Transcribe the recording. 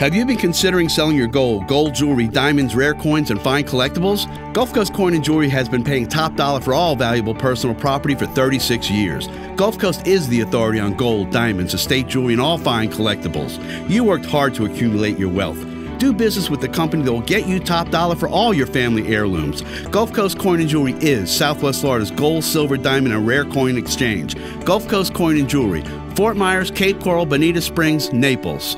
Have you been considering selling your gold, gold jewelry, diamonds, rare coins, and fine collectibles? Gulf Coast Coin and Jewelry has been paying top dollar for all valuable personal property for 36 years. Gulf Coast is the authority on gold, diamonds, estate jewelry, and all fine collectibles. You worked hard to accumulate your wealth. Do business with the company that will get you top dollar for all your family heirlooms. Gulf Coast Coin and Jewelry is Southwest Florida's gold, silver, diamond, and rare coin exchange. Gulf Coast Coin and Jewelry, Fort Myers, Cape Coral, Bonita Springs, Naples.